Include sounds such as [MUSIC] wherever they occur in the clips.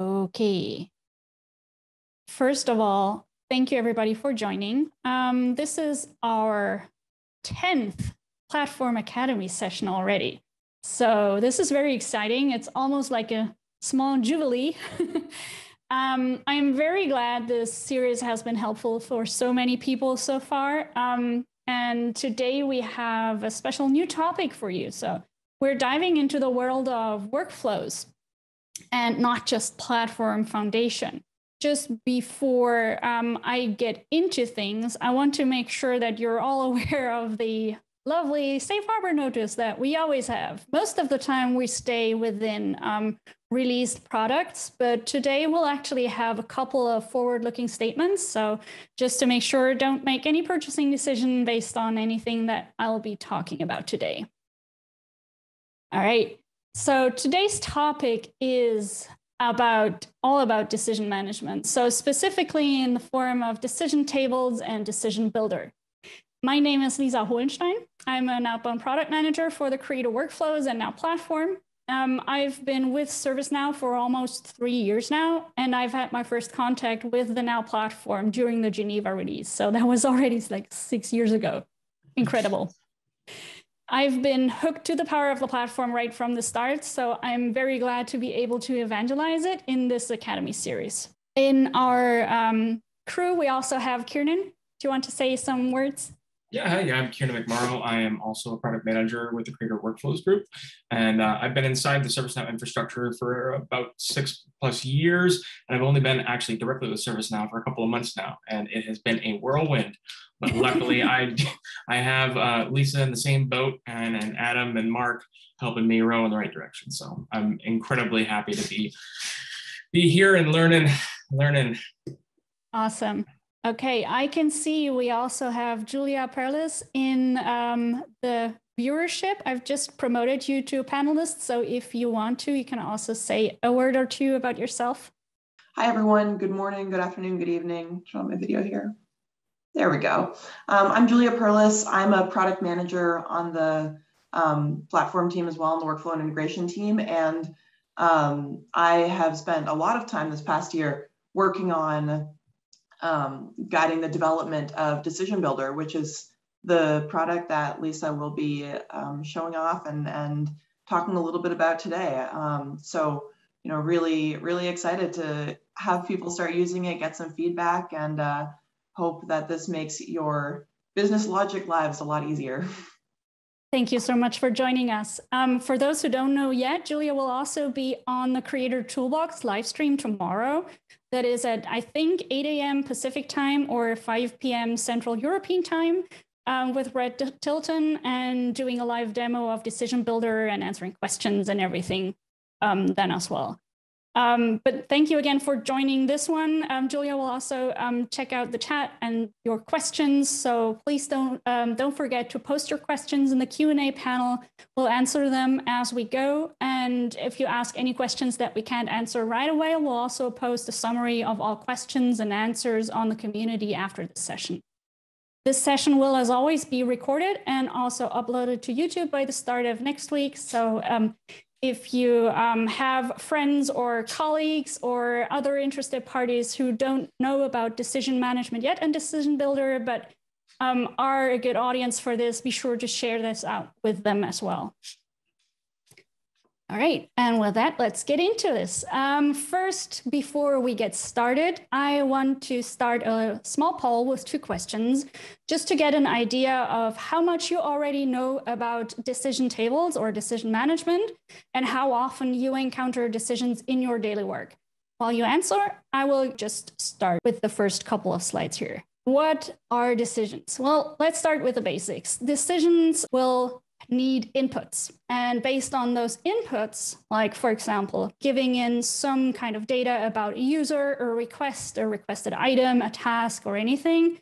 Okay. First of all, thank you everybody for joining. Um, this is our 10th Platform Academy session already. So this is very exciting. It's almost like a small jubilee. [LAUGHS] um, I'm very glad this series has been helpful for so many people so far. Um, and today we have a special new topic for you. So we're diving into the world of workflows and not just platform foundation. Just before um, I get into things, I want to make sure that you're all [LAUGHS] aware of the lovely safe harbor notice that we always have. Most of the time, we stay within um, released products, but today we'll actually have a couple of forward looking statements. So, just to make sure, don't make any purchasing decision based on anything that I'll be talking about today. All right. So, today's topic is about all about decision management. So, specifically in the form of decision tables and decision builder. My name is Lisa Hohenstein. I'm an outbound product manager for the Creator Workflows and Now platform. Um, I've been with ServiceNow for almost three years now, and I've had my first contact with the Now platform during the Geneva release. So that was already like six years ago. Incredible. I've been hooked to the power of the platform right from the start, so I'm very glad to be able to evangelize it in this Academy series. In our um, crew, we also have Kiernan. Do you want to say some words? Yeah, hi, I'm Kieran McMorrow. I am also a product manager with the Creator Workflows Group. And uh, I've been inside the ServiceNow infrastructure for about six plus years. And I've only been actually directly with ServiceNow for a couple of months now. And it has been a whirlwind. But luckily, I, I have uh, Lisa in the same boat and, and Adam and Mark helping me row in the right direction. So I'm incredibly happy to be, be here and learning, learning. Awesome. Okay, I can see we also have Julia Perlis in um, the viewership. I've just promoted you to a panelist, so if you want to, you can also say a word or two about yourself. Hi, everyone. Good morning, good afternoon, good evening. Show my video here. There we go. Um, I'm Julia Perlis. I'm a product manager on the um, platform team as well, on the workflow and integration team. And um, I have spent a lot of time this past year working on um, guiding the development of Decision Builder, which is the product that Lisa will be um, showing off and, and talking a little bit about today. Um, so, you know, really, really excited to have people start using it, get some feedback, and uh, hope that this makes your business logic lives a lot easier. Thank you so much for joining us. Um, for those who don't know yet, Julia will also be on the Creator Toolbox live stream tomorrow. That is at, I think, 8 a.m. Pacific time or 5 p.m. Central European time um, with Red Tilton and doing a live demo of Decision Builder and answering questions and everything um, then as well. Um, but thank you again for joining this one. Um, Julia will also um, check out the chat and your questions. So please don't um, don't forget to post your questions in the Q&A panel. We'll answer them as we go. And if you ask any questions that we can't answer right away, we'll also post a summary of all questions and answers on the community after the session. This session will, as always, be recorded and also uploaded to YouTube by the start of next week. So um, if you um, have friends or colleagues or other interested parties who don't know about decision management yet and decision builder, but um, are a good audience for this, be sure to share this out with them as well. All right, and with that, let's get into this. Um, first, before we get started, I want to start a small poll with two questions, just to get an idea of how much you already know about decision tables or decision management, and how often you encounter decisions in your daily work. While you answer, I will just start with the first couple of slides here. What are decisions? Well, let's start with the basics. Decisions will need inputs. And based on those inputs, like for example, giving in some kind of data about a user, or request, a requested item, a task, or anything,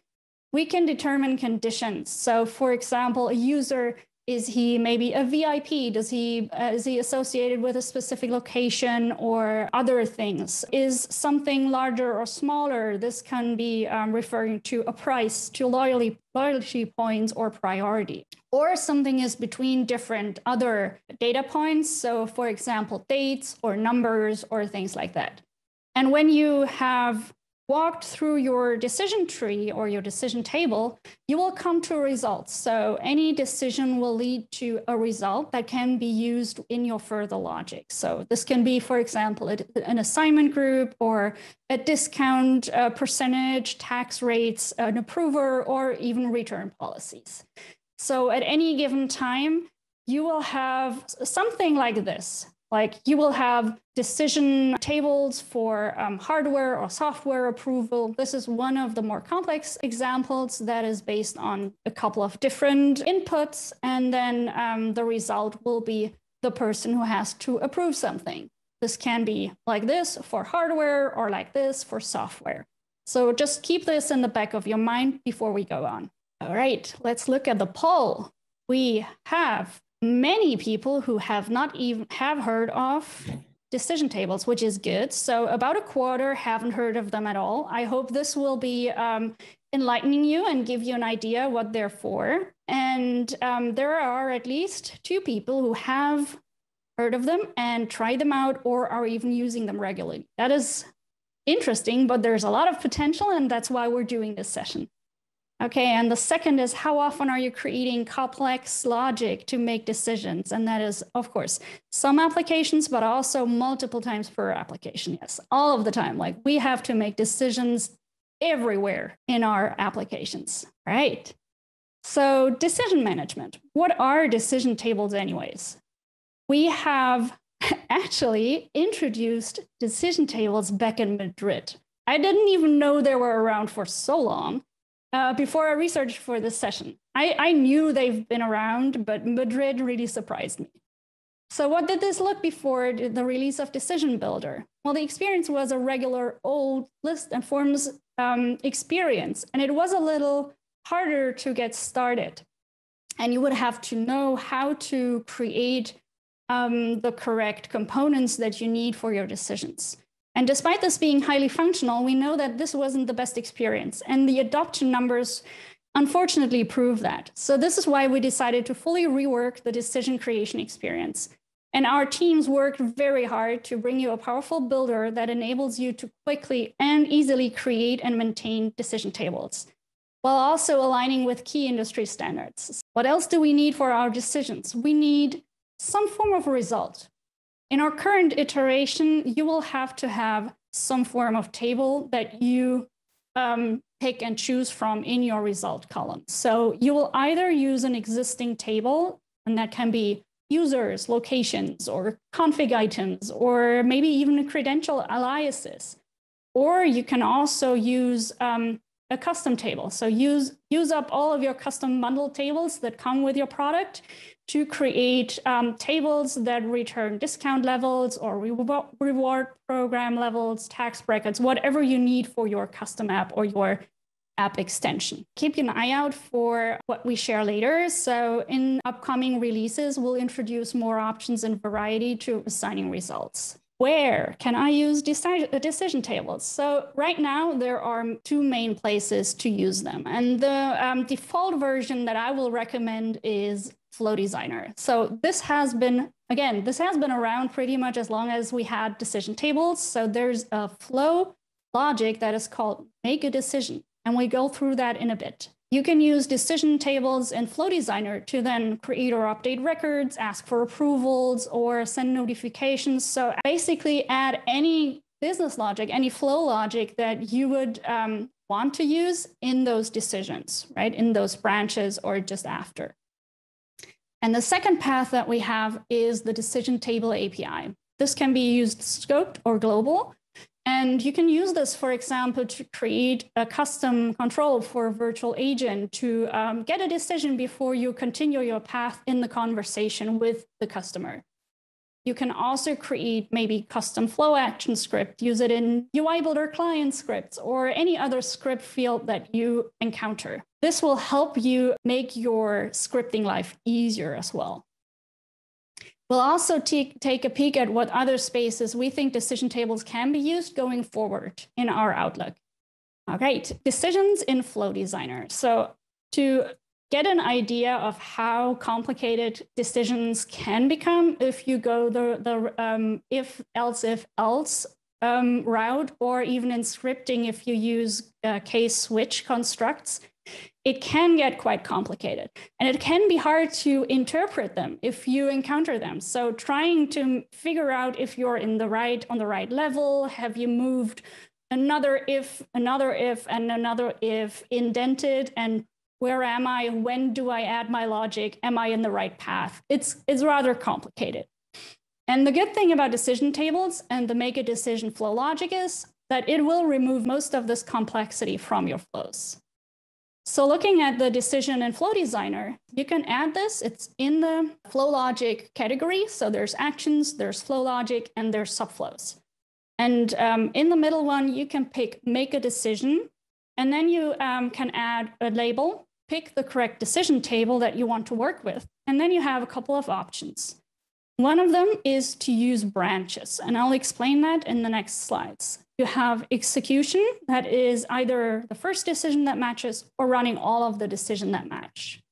we can determine conditions. So for example, a user is he maybe a VIP? Does he uh, is he associated with a specific location or other things? Is something larger or smaller? This can be um, referring to a price, to loyalty loyalty points or priority. Or something is between different other data points. So, for example, dates or numbers or things like that. And when you have walked through your decision tree or your decision table, you will come to a result. So any decision will lead to a result that can be used in your further logic. So this can be, for example, an assignment group or a discount uh, percentage, tax rates, an approver, or even return policies. So at any given time, you will have something like this. Like you will have decision tables for um, hardware or software approval. This is one of the more complex examples that is based on a couple of different inputs. And then um, the result will be the person who has to approve something. This can be like this for hardware or like this for software. So just keep this in the back of your mind before we go on. All right, let's look at the poll. We have many people who have not even have heard of decision tables, which is good. So about a quarter haven't heard of them at all. I hope this will be um, enlightening you and give you an idea what they're for. And um, there are at least two people who have heard of them and tried them out or are even using them regularly. That is interesting, but there's a lot of potential, and that's why we're doing this session. Okay, and the second is how often are you creating complex logic to make decisions? And that is, of course, some applications, but also multiple times per application. Yes, all of the time. Like we have to make decisions everywhere in our applications, right? So, decision management. What are decision tables, anyways? We have [LAUGHS] actually introduced decision tables back in Madrid. I didn't even know they were around for so long uh, before I researched for this session. I, I knew they've been around, but Madrid really surprised me. So what did this look before the release of Decision Builder? Well, the experience was a regular old list and forms um, experience, and it was a little harder to get started. And you would have to know how to create um, the correct components that you need for your decisions. And despite this being highly functional, we know that this wasn't the best experience. And the adoption numbers unfortunately prove that. So this is why we decided to fully rework the decision creation experience. And our teams worked very hard to bring you a powerful builder that enables you to quickly and easily create and maintain decision tables, while also aligning with key industry standards. What else do we need for our decisions? We need some form of result. In our current iteration, you will have to have some form of table that you um, pick and choose from in your result column. So you will either use an existing table, and that can be users, locations, or config items, or maybe even a credential aliases. Or you can also use um, a custom table. So use, use up all of your custom bundle tables that come with your product to create um, tables that return discount levels or reward program levels, tax brackets, whatever you need for your custom app or your app extension. Keep an eye out for what we share later. So in upcoming releases, we'll introduce more options and variety to assigning results. Where can I use decision tables? So right now, there are two main places to use them. And the um, default version that I will recommend is Flow Designer. So this has been, again, this has been around pretty much as long as we had decision tables. So there's a flow logic that is called make a decision. And we go through that in a bit. You can use decision tables in Flow Designer to then create or update records, ask for approvals, or send notifications. So basically add any business logic, any flow logic that you would um, want to use in those decisions, right? In those branches or just after. And the second path that we have is the decision table API. This can be used scoped or global. And you can use this, for example, to create a custom control for a virtual agent to um, get a decision before you continue your path in the conversation with the customer. You can also create maybe custom flow action script, use it in UI Builder client scripts or any other script field that you encounter. This will help you make your scripting life easier as well. We'll also take a peek at what other spaces we think decision tables can be used going forward in our Outlook. All right, decisions in Flow Designer. So to get an idea of how complicated decisions can become if you go the, the um, if else if else um, route, or even in scripting, if you use uh, case switch constructs, it can get quite complicated and it can be hard to interpret them if you encounter them. So trying to figure out if you're in the right on the right level have you moved another if another if and another if indented and where am i when do i add my logic am i in the right path? It's it's rather complicated. And the good thing about decision tables and the make a decision flow logic is that it will remove most of this complexity from your flows so looking at the decision and flow designer, you can add this. It's in the flow logic category. So there's actions, there's flow logic, and there's subflows. And um, in the middle one, you can pick make a decision, and then you um, can add a label, pick the correct decision table that you want to work with. And then you have a couple of options. One of them is to use branches, and I'll explain that in the next slides you have execution that is either the first decision that matches or running all of the decision that match.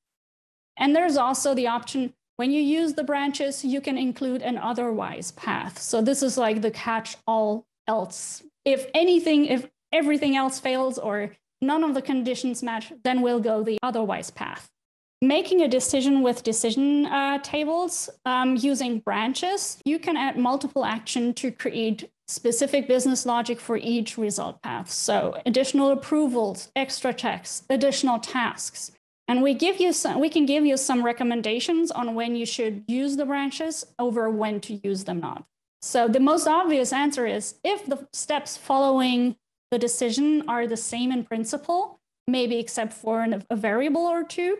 And there's also the option when you use the branches, you can include an otherwise path. So this is like the catch all else. If anything, if everything else fails or none of the conditions match, then we'll go the otherwise path. Making a decision with decision uh, tables um, using branches, you can add multiple action to create specific business logic for each result path. So additional approvals, extra checks, additional tasks. And we give you some, we can give you some recommendations on when you should use the branches over when to use them not. So the most obvious answer is if the steps following the decision are the same in principle, maybe except for an, a variable or two,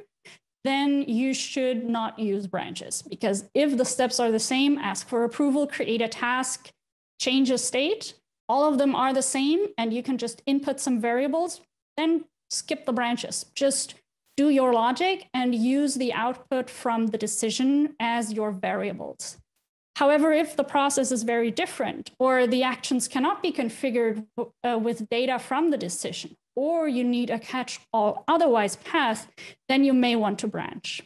then you should not use branches because if the steps are the same, ask for approval, create a task, change a state, all of them are the same, and you can just input some variables, then skip the branches. Just do your logic and use the output from the decision as your variables. However, if the process is very different, or the actions cannot be configured uh, with data from the decision, or you need a catch all otherwise path, then you may want to branch.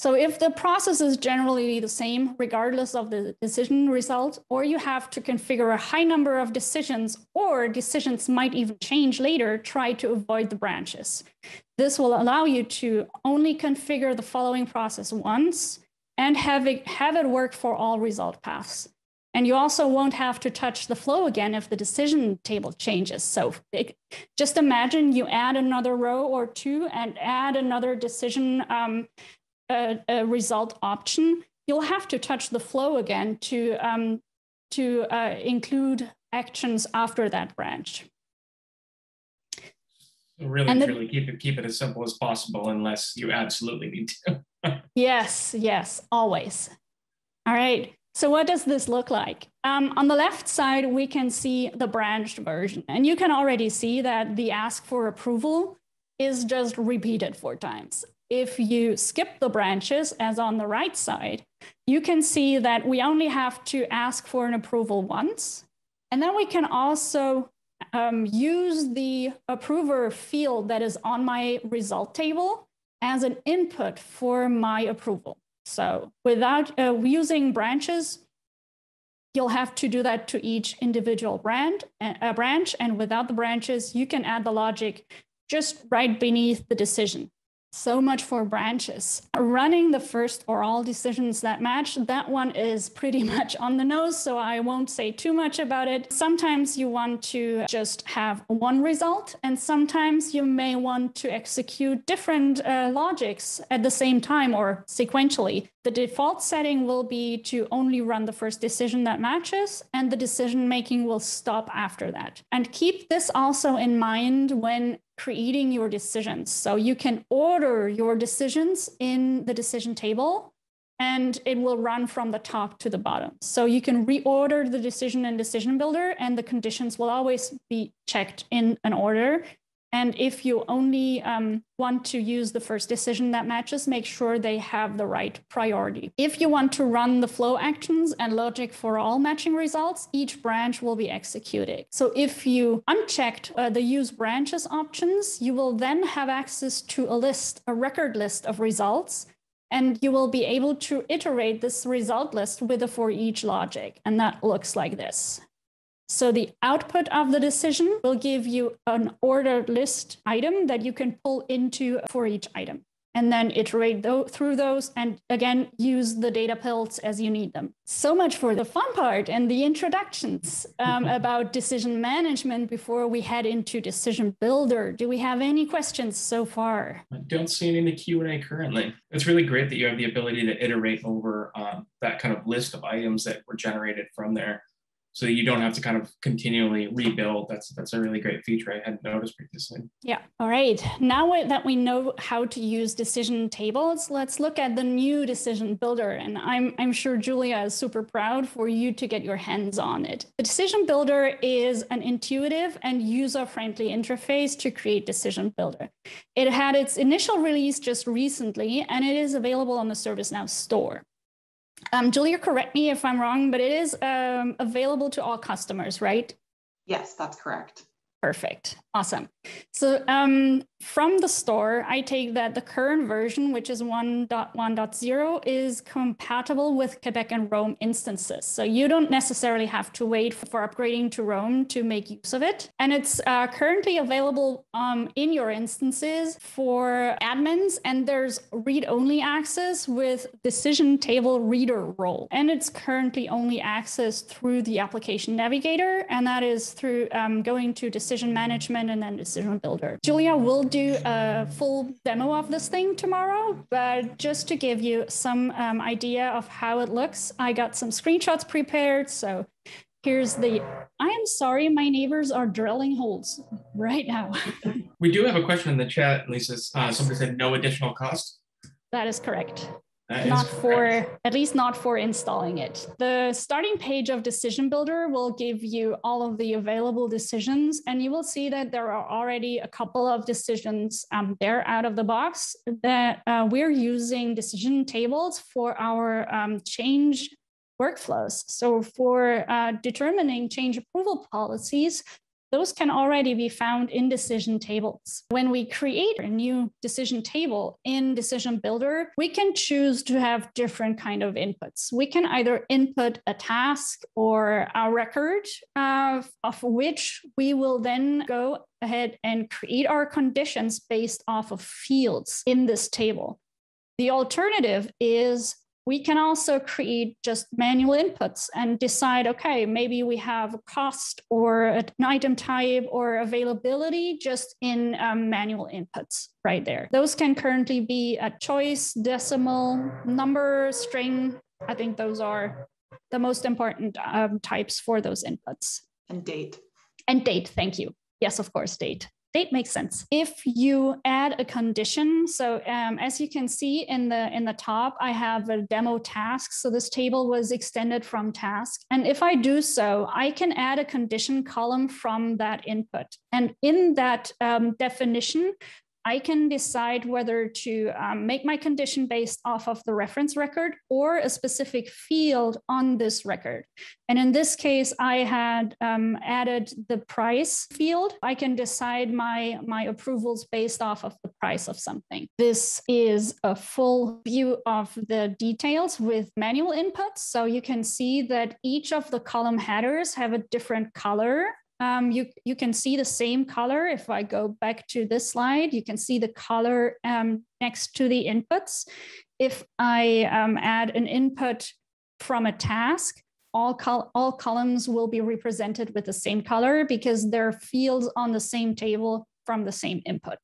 So if the process is generally the same, regardless of the decision result, or you have to configure a high number of decisions, or decisions might even change later, try to avoid the branches. This will allow you to only configure the following process once and have it, have it work for all result paths. And you also won't have to touch the flow again if the decision table changes. So it, just imagine you add another row or two and add another decision um, a, a result option, you'll have to touch the flow again to, um, to uh, include actions after that branch. Really, the, truly keep it keep it as simple as possible unless you absolutely need to. [LAUGHS] yes, yes, always. All right. So what does this look like? Um, on the left side, we can see the branched version. And you can already see that the ask for approval is just repeated four times if you skip the branches, as on the right side, you can see that we only have to ask for an approval once. And then we can also um, use the approver field that is on my result table as an input for my approval. So without uh, using branches, you'll have to do that to each individual brand, uh, branch. And without the branches, you can add the logic just right beneath the decision. So much for branches. Running the first or all decisions that match, that one is pretty [LAUGHS] much on the nose, so I won't say too much about it. Sometimes you want to just have one result, and sometimes you may want to execute different uh, logics at the same time or sequentially. The default setting will be to only run the first decision that matches, and the decision making will stop after that. And keep this also in mind when creating your decisions. So you can order your decisions in the decision table and it will run from the top to the bottom. So you can reorder the decision in decision builder and the conditions will always be checked in an order and if you only um, want to use the first decision that matches, make sure they have the right priority. If you want to run the flow actions and logic for all matching results, each branch will be executed. So if you unchecked uh, the use branches options, you will then have access to a list, a record list of results and you will be able to iterate this result list with a for each logic. And that looks like this. So the output of the decision will give you an ordered list item that you can pull into for each item. And then iterate through those and again use the data pills as you need them. So much for the fun part and the introductions um, about decision management before we head into decision builder. Do we have any questions so far? I don't see any in the q&a currently. It's really great that you have the ability to iterate over um, that kind of list of items that were generated from there so you don't have to kind of continually rebuild. That's that's a really great feature I hadn't noticed previously. Yeah. All right. Now that we know how to use decision tables, let's look at the new decision builder. And I'm I'm sure Julia is super proud for you to get your hands on it. The decision builder is an intuitive and user-friendly interface to create decision builder. It had its initial release just recently, and it is available on the ServiceNow store. Um, Julia, correct me if I'm wrong, but it is um, available to all customers, right? Yes, that's correct. Perfect. Awesome. So um, from the store, I take that the current version, which is 1.1.0, is compatible with Quebec and Rome instances. So you don't necessarily have to wait for upgrading to Rome to make use of it. And it's uh, currently available um, in your instances for admins, and there's read-only access with decision table reader role. And it's currently only accessed through the application navigator, and that is through um, going to decision management and then decision builder. Julia will do a full demo of this thing tomorrow, but just to give you some um, idea of how it looks, I got some screenshots prepared. So here's the, I am sorry, my neighbors are drilling holes right now. [LAUGHS] we do have a question in the chat, Lisa. Uh, somebody said no additional cost. That is correct not for at least not for installing it. The starting page of Decision Builder will give you all of the available decisions, and you will see that there are already a couple of decisions um, there out of the box that uh, we're using decision tables for our um, change workflows. So for uh, determining change approval policies, those can already be found in decision tables. When we create a new decision table in Decision Builder, we can choose to have different kind of inputs. We can either input a task or a record uh, of which we will then go ahead and create our conditions based off of fields in this table. The alternative is we can also create just manual inputs and decide, okay, maybe we have a cost or an item type or availability just in um, manual inputs right there. Those can currently be a choice, decimal, number, string. I think those are the most important um, types for those inputs. And date. And date, thank you. Yes, of course, date date makes sense. If you add a condition, so um, as you can see in the in the top, I have a demo task. So this table was extended from task. And if I do so, I can add a condition column from that input. And in that um, definition, I can decide whether to um, make my condition based off of the reference record or a specific field on this record. And in this case, I had um, added the price field. I can decide my, my approvals based off of the price of something. This is a full view of the details with manual inputs. So you can see that each of the column headers have a different color um, you, you can see the same color. If I go back to this slide, you can see the color um, next to the inputs. If I um, add an input from a task, all, col all columns will be represented with the same color because they're fields on the same table from the same input.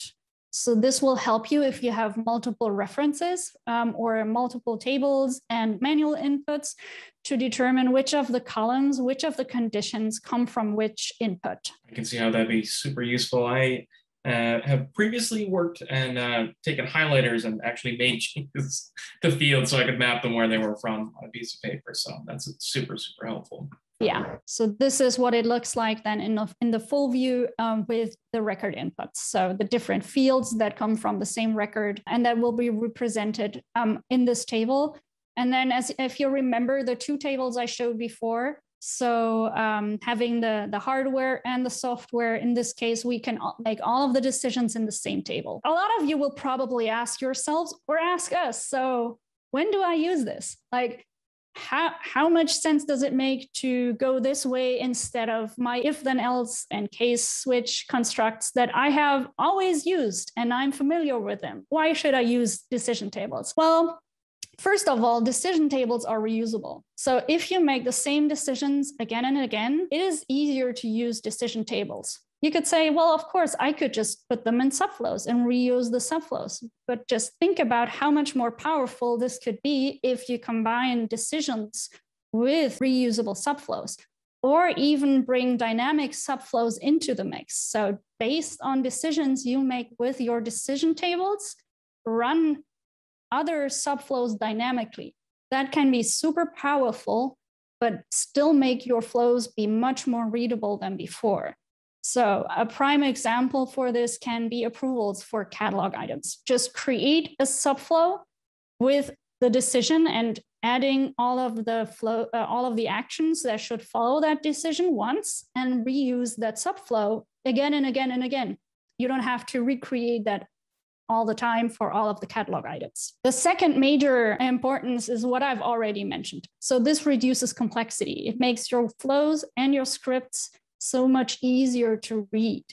So this will help you if you have multiple references um, or multiple tables and manual inputs to determine which of the columns, which of the conditions come from which input. I can see how that'd be super useful. I uh, have previously worked and uh, taken highlighters and actually made changes [LAUGHS] to fields so I could map them where they were from on a piece of paper. So that's super, super helpful. Yeah, so this is what it looks like then in the, in the full view um, with the record inputs. So the different fields that come from the same record and that will be represented um, in this table. And then as if you remember the two tables I showed before, so um, having the, the hardware and the software, in this case, we can make all of the decisions in the same table. A lot of you will probably ask yourselves or ask us, so when do I use this? Like, how, how much sense does it make to go this way instead of my if then else and case switch constructs that I have always used and I'm familiar with them? Why should I use decision tables? Well, First of all, decision tables are reusable. So if you make the same decisions again and again, it is easier to use decision tables. You could say, well, of course, I could just put them in subflows and reuse the subflows. But just think about how much more powerful this could be if you combine decisions with reusable subflows or even bring dynamic subflows into the mix. So based on decisions you make with your decision tables, run other subflows dynamically. That can be super powerful, but still make your flows be much more readable than before. So a prime example for this can be approvals for catalog items. Just create a subflow with the decision and adding all of the flow, uh, all of the actions that should follow that decision once and reuse that subflow again and again and again. You don't have to recreate that all the time for all of the catalog items. The second major importance is what I've already mentioned. So this reduces complexity. It makes your flows and your scripts so much easier to read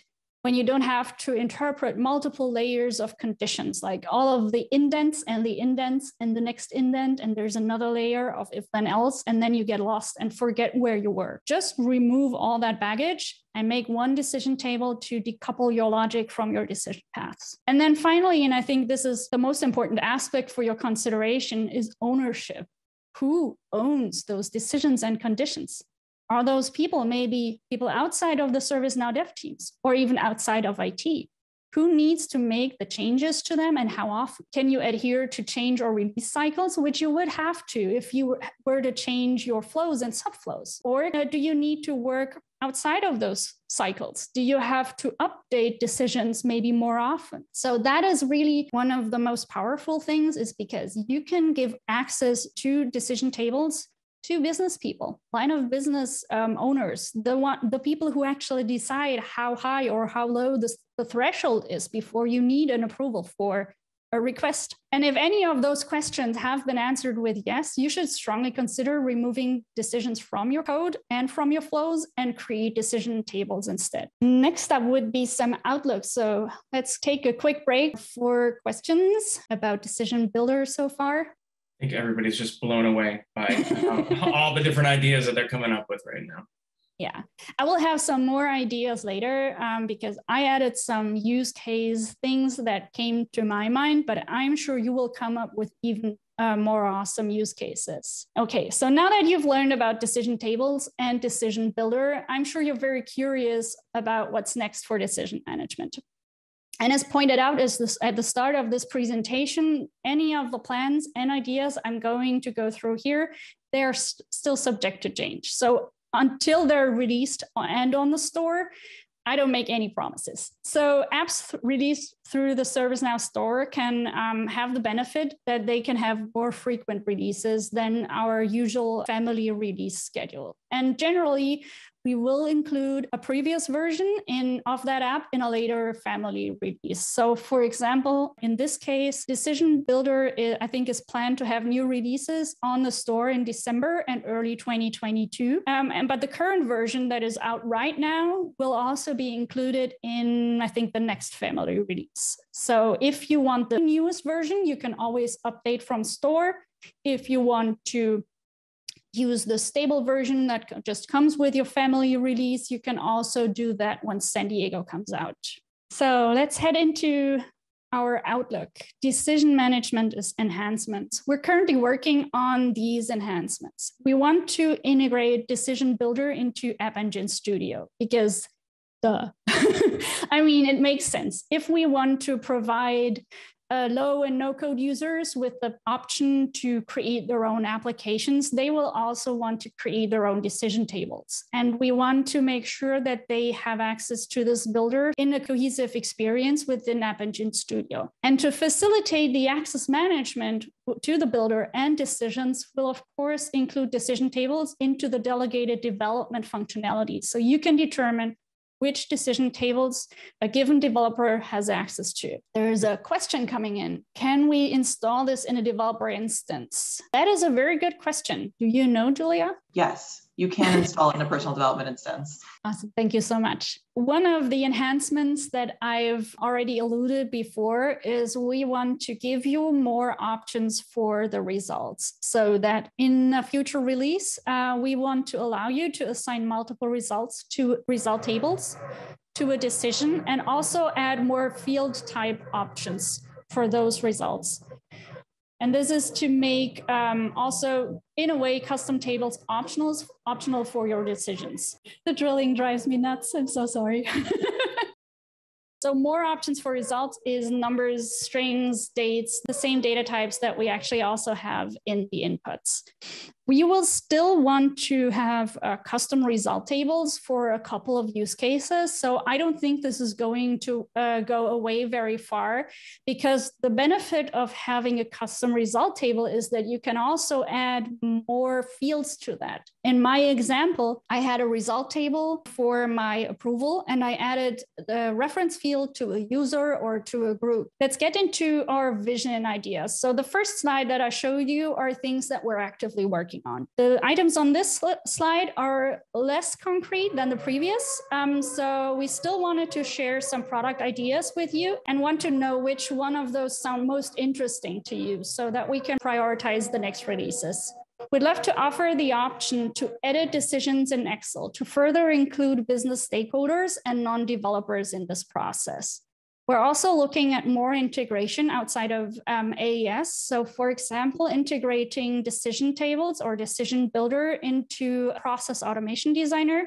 when you don't have to interpret multiple layers of conditions, like all of the indents and the indents and the next indent, and there's another layer of if then else, and then you get lost and forget where you were. Just remove all that baggage and make one decision table to decouple your logic from your decision paths. And then finally, and I think this is the most important aspect for your consideration, is ownership. Who owns those decisions and conditions? Are those people maybe people outside of the ServiceNow dev teams or even outside of IT? Who needs to make the changes to them and how often? Can you adhere to change or release cycles, which you would have to if you were to change your flows and subflows? Or uh, do you need to work outside of those cycles? Do you have to update decisions maybe more often? So that is really one of the most powerful things is because you can give access to decision tables to business people, line of business um, owners, the one, the people who actually decide how high or how low the, the threshold is before you need an approval for a request. And if any of those questions have been answered with yes, you should strongly consider removing decisions from your code and from your flows and create decision tables instead. Next up would be some outlook. So let's take a quick break for questions about Decision Builder so far. I think everybody's just blown away by [LAUGHS] all the different ideas that they're coming up with right now. Yeah, I will have some more ideas later um, because I added some use case things that came to my mind, but I'm sure you will come up with even uh, more awesome use cases. Okay, so now that you've learned about decision tables and decision builder, I'm sure you're very curious about what's next for decision management. And as pointed out this, at the start of this presentation, any of the plans and ideas I'm going to go through here, they are st still subject to change. So until they're released and on the store, I don't make any promises. So apps th released through the ServiceNow store can um, have the benefit that they can have more frequent releases than our usual family release schedule. And generally, we will include a previous version in of that app in a later family release. So for example, in this case, Decision Builder, is, I think is planned to have new releases on the store in December and early 2022. Um, and, but the current version that is out right now will also be included in, I think, the next family release. So if you want the newest version, you can always update from store. If you want to use the stable version that just comes with your family release. You can also do that once San Diego comes out. So let's head into our outlook. Decision management is enhancements. We're currently working on these enhancements. We want to integrate Decision Builder into App Engine Studio because duh. [LAUGHS] I mean, it makes sense. If we want to provide uh, low and no code users with the option to create their own applications, they will also want to create their own decision tables. And we want to make sure that they have access to this builder in a cohesive experience within App Engine Studio. And to facilitate the access management to the builder and decisions will of course include decision tables into the delegated development functionality. So you can determine which decision tables a given developer has access to. There's a question coming in. Can we install this in a developer instance? That is a very good question. Do you know, Julia? Yes you can install in a personal development instance. Awesome. Thank you so much. One of the enhancements that I've already alluded before is we want to give you more options for the results so that in a future release, uh, we want to allow you to assign multiple results to result tables to a decision and also add more field type options for those results. And this is to make um, also, in a way, custom tables optional, optional for your decisions. The drilling drives me nuts. I'm so sorry. [LAUGHS] So more options for results is numbers, strings, dates, the same data types that we actually also have in the inputs. We will still want to have uh, custom result tables for a couple of use cases. So I don't think this is going to uh, go away very far because the benefit of having a custom result table is that you can also add more fields to that. In my example, I had a result table for my approval and I added the reference field to a user or to a group. Let's get into our vision and ideas. So the first slide that I showed you are things that we're actively working working on. The items on this slide are less concrete than the previous. Um, so we still wanted to share some product ideas with you and want to know which one of those sound most interesting to you so that we can prioritize the next releases. We'd love to offer the option to edit decisions in Excel to further include business stakeholders and non-developers in this process. We're also looking at more integration outside of um, AES. So for example, integrating decision tables or decision builder into process automation designer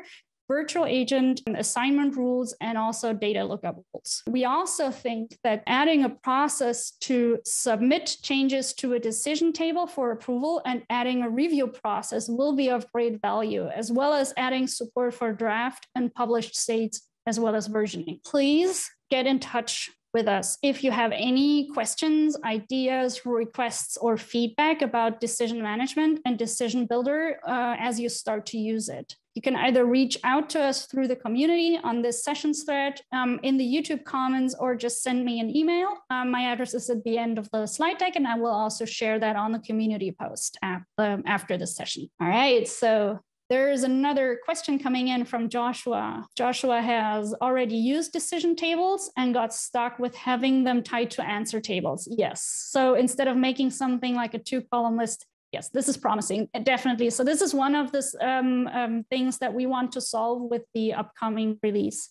virtual agent assignment rules and also data lookup rules. We also think that adding a process to submit changes to a decision table for approval and adding a review process will be of great value, as well as adding support for draft and published states as well as versioning. Please get in touch with us if you have any questions, ideas, requests, or feedback about decision management and decision builder uh, as you start to use it. You can either reach out to us through the community on this sessions thread um, in the YouTube comments or just send me an email. Um, my address is at the end of the slide deck, and I will also share that on the community post um, after the session. All right, so there is another question coming in from Joshua. Joshua has already used decision tables and got stuck with having them tied to answer tables. Yes. So instead of making something like a two column list, yes, this is promising, definitely. So this is one of the um, um, things that we want to solve with the upcoming release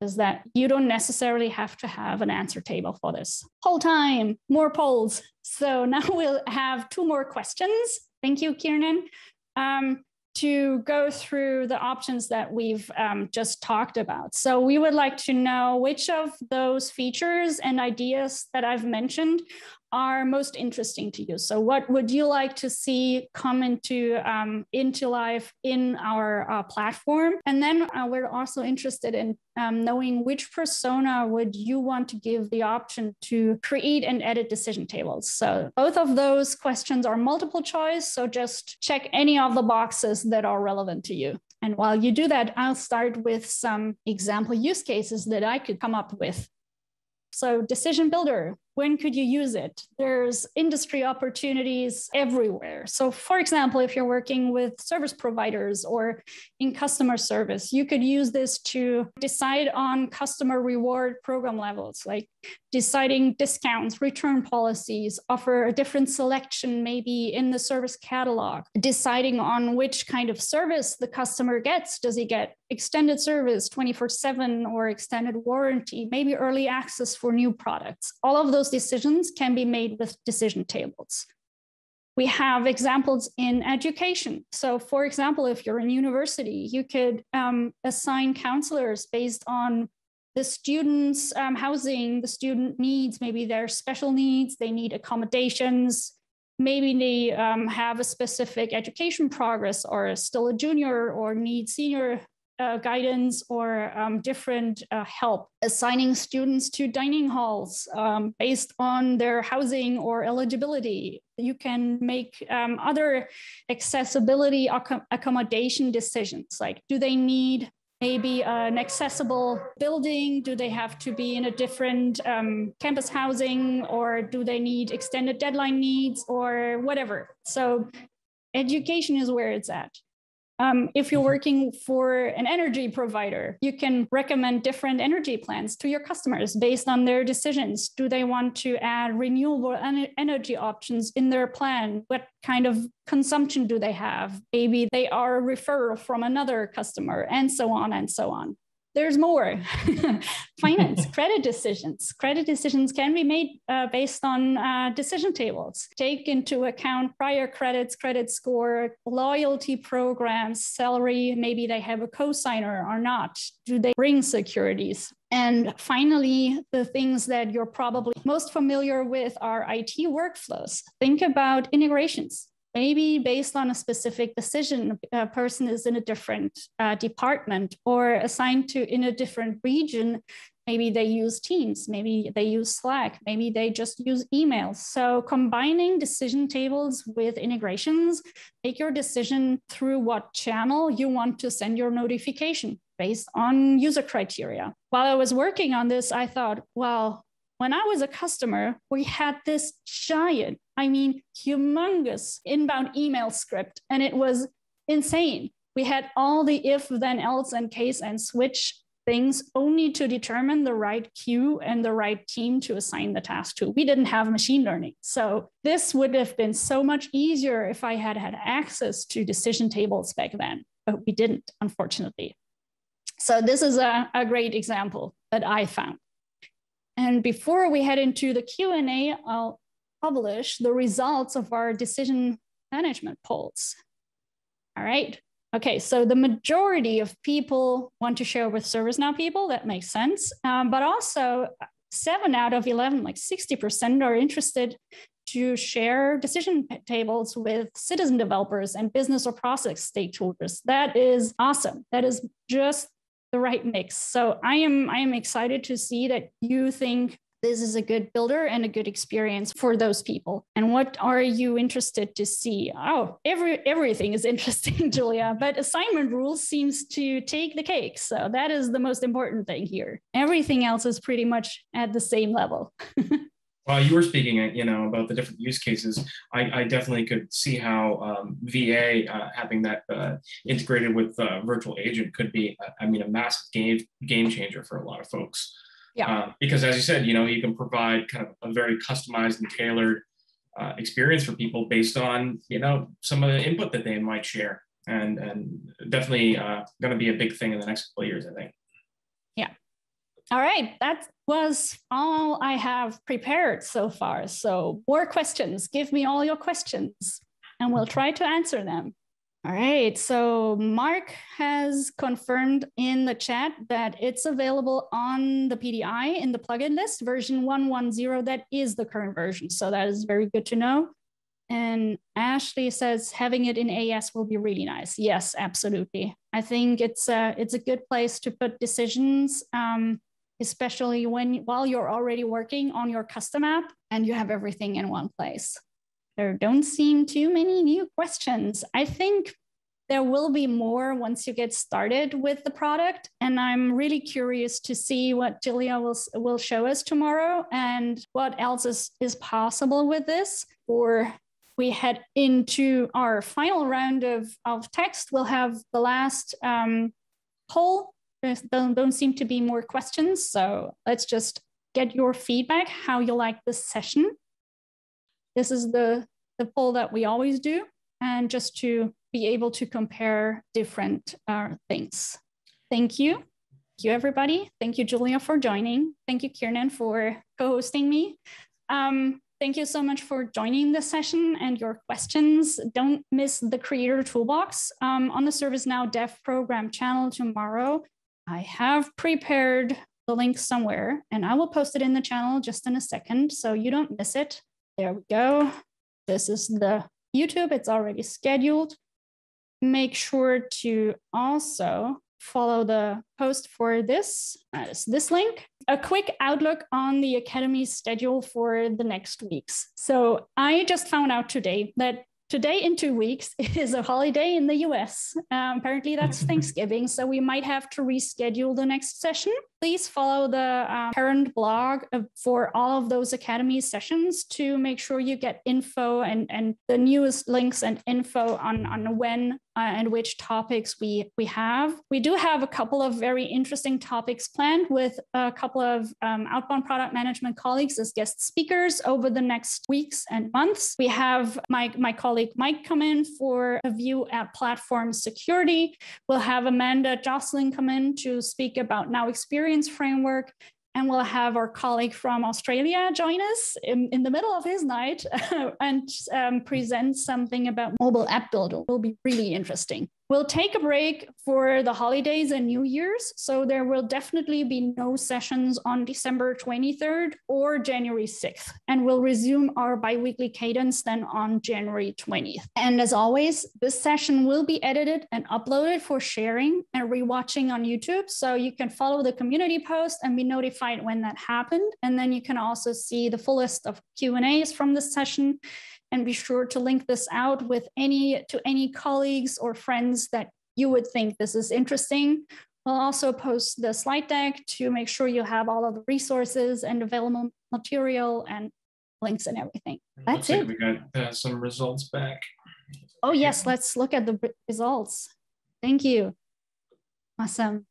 is that you don't necessarily have to have an answer table for this. Poll time, more polls. So [LAUGHS] now we'll have two more questions. Thank you, Kiernan. Um, to go through the options that we've um, just talked about. So we would like to know which of those features and ideas that I've mentioned are most interesting to you. So what would you like to see come into, um, into life in our uh, platform? And then uh, we're also interested in um, knowing which persona would you want to give the option to create and edit decision tables. So both of those questions are multiple choice. So just check any of the boxes that are relevant to you. And while you do that, I'll start with some example use cases that I could come up with. So decision builder, when could you use it? There's industry opportunities everywhere. So, for example, if you're working with service providers or in customer service, you could use this to decide on customer reward program levels, like deciding discounts, return policies, offer a different selection maybe in the service catalog, deciding on which kind of service the customer gets. Does he get extended service 24 7 or extended warranty, maybe early access for new products? All of those those decisions can be made with decision tables. We have examples in education. So, for example, if you're in university, you could um, assign counselors based on the students' um, housing, the student needs, maybe their special needs, they need accommodations, maybe they um, have a specific education progress or still a junior or need senior uh, guidance or um, different uh, help, assigning students to dining halls um, based on their housing or eligibility. You can make um, other accessibility ac accommodation decisions, like do they need maybe an accessible building? Do they have to be in a different um, campus housing or do they need extended deadline needs or whatever? So education is where it's at. Um, if you're mm-hmm. working for an energy provider, you can recommend different energy plans to your customers based on their decisions. Do they want to add renewable energy options in their plan? What kind of consumption do they have? Maybe they are a referral from another customer, and so on and so on there's more. [LAUGHS] Finance, [LAUGHS] credit decisions. Credit decisions can be made uh, based on uh, decision tables. Take into account prior credits, credit score, loyalty programs, salary. Maybe they have a cosigner or not. Do they bring securities? And finally, the things that you're probably most familiar with are IT workflows. Think about integrations maybe based on a specific decision, a person is in a different uh, department or assigned to in a different region. Maybe they use Teams, maybe they use Slack, maybe they just use emails. So combining decision tables with integrations, make your decision through what channel you want to send your notification based on user criteria. While I was working on this, I thought, well, when I was a customer, we had this giant, I mean, humongous inbound email script, and it was insane. We had all the if, then, else, and case and switch things only to determine the right queue and the right team to assign the task to. We didn't have machine learning. So this would have been so much easier if I had had access to decision tables back then, but we didn't, unfortunately. So this is a, a great example that I found. And before we head into the Q&A, I'll publish the results of our decision management polls. All right. Okay, so the majority of people want to share with ServiceNow people. That makes sense. Um, but also, seven out of 11, like 60%, are interested to share decision tables with citizen developers and business or process stakeholders. That is awesome. That is just the right mix. So I am I am excited to see that you think this is a good builder and a good experience for those people. And what are you interested to see? Oh, every everything is [LAUGHS] interesting, Julia, but assignment rules seems to take the cake. So that is the most important thing here. Everything else is pretty much at the same level. [LAUGHS] While you were speaking, you know, about the different use cases, I, I definitely could see how um, VA uh, having that uh, integrated with uh, virtual agent could be, uh, I mean, a massive game game changer for a lot of folks. Yeah. Uh, because as you said, you know, you can provide kind of a very customized and tailored uh, experience for people based on, you know, some of the input that they might share, and and definitely going to be a big thing in the next couple of years, I think. Yeah. All right, that was all I have prepared so far. So, more questions. Give me all your questions and we'll try to answer them. All right, so Mark has confirmed in the chat that it's available on the PDI in the plugin list, version 110. That is the current version. So, that is very good to know. And Ashley says having it in AES will be really nice. Yes, absolutely. I think it's a, it's a good place to put decisions. Um, especially when while you're already working on your custom app and you have everything in one place. There don't seem too many new questions. I think there will be more once you get started with the product. And I'm really curious to see what Julia will, will show us tomorrow and what else is, is possible with this. Or we head into our final round of, of text, we'll have the last um, poll don't, don't seem to be more questions. So let's just get your feedback, how you like this session. This is the, the poll that we always do, and just to be able to compare different uh, things. Thank you. Thank you, everybody. Thank you, Julia, for joining. Thank you, Kiernan, for co-hosting me. Um, thank you so much for joining this session and your questions. Don't miss the Creator Toolbox um, on the ServiceNow Dev Program channel tomorrow. I have prepared the link somewhere and I will post it in the channel just in a second so you don't miss it. There we go. This is the YouTube, it's already scheduled. Make sure to also follow the post for this, uh, this link. A quick outlook on the Academy schedule for the next weeks. So I just found out today that today in two weeks [LAUGHS] is a holiday in the US. Um, apparently, that's [LAUGHS] Thanksgiving, so we might have to reschedule the next session. Please follow the uh, parent blog for all of those Academy sessions to make sure you get info and, and the newest links and info on, on when and which topics we, we have. We do have a couple of very interesting topics planned with a couple of um, outbound product management colleagues as guest speakers over the next weeks and months. We have my, my colleague Mike come in for a view at platform security. We'll have Amanda Jocelyn come in to speak about Now Experience Framework and we'll have our colleague from Australia join us in, in the middle of his night [LAUGHS] and um, present something about mobile app builder. It will be really interesting. We'll take a break for the holidays and New Year's, so there will definitely be no sessions on December 23rd or January 6th, and we'll resume our biweekly cadence then on January 20th. And as always, this session will be edited and uploaded for sharing and rewatching on YouTube, so you can follow the community post and be notified when that happened. And then you can also see the full list of Q&As from this session and be sure to link this out with any to any colleagues or friends that you would think this is interesting. We'll also post the slide deck to make sure you have all of the resources and available material and links and everything. That's it. Like we got uh, some results back. Oh yes, let's look at the results. Thank you. Awesome.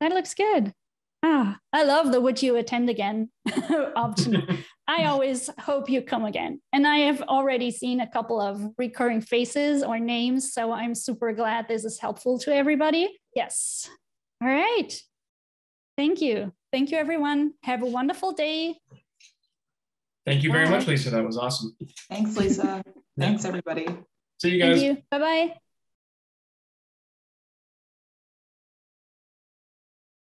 That looks good. Ah, I love the would you attend again [LAUGHS] option. [LAUGHS] I always hope you come again. And I have already seen a couple of recurring faces or names. So I'm super glad this is helpful to everybody. Yes. All right. Thank you. Thank you, everyone. Have a wonderful day. Thank you very Bye. much, Lisa. That was awesome. Thanks, Lisa. Thanks, everybody. See you guys. Thank you. Bye bye.